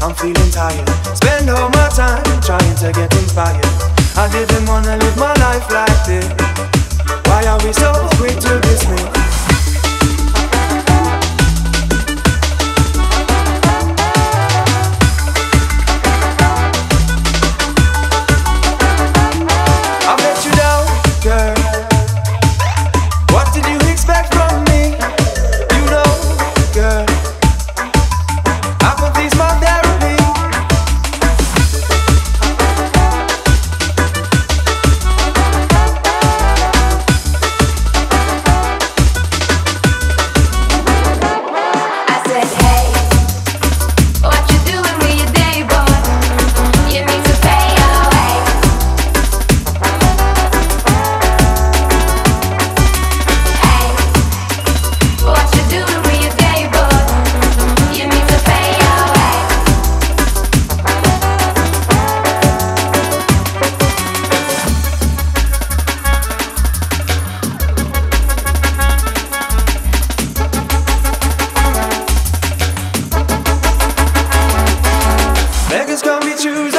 I'm feeling tired. Spend all my time trying to get inspired. I didn't wanna live my life like this. choose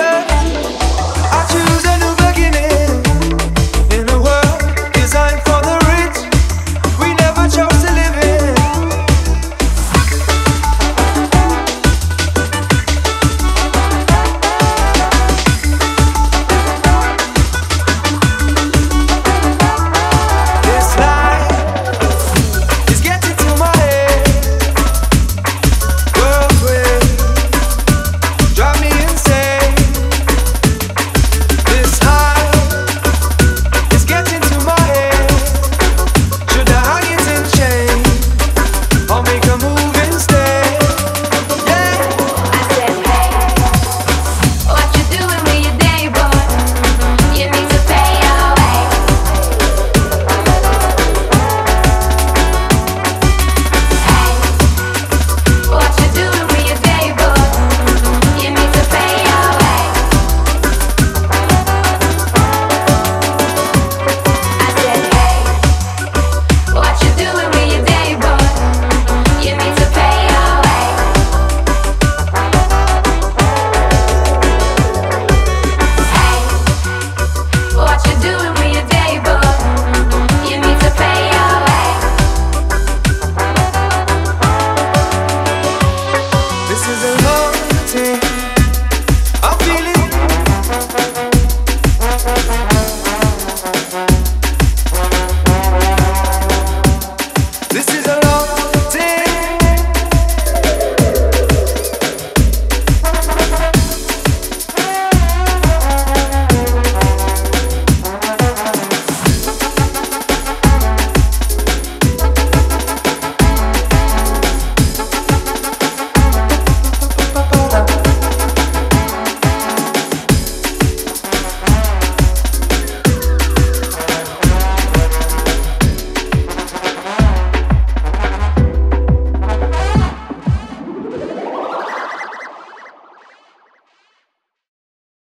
is a low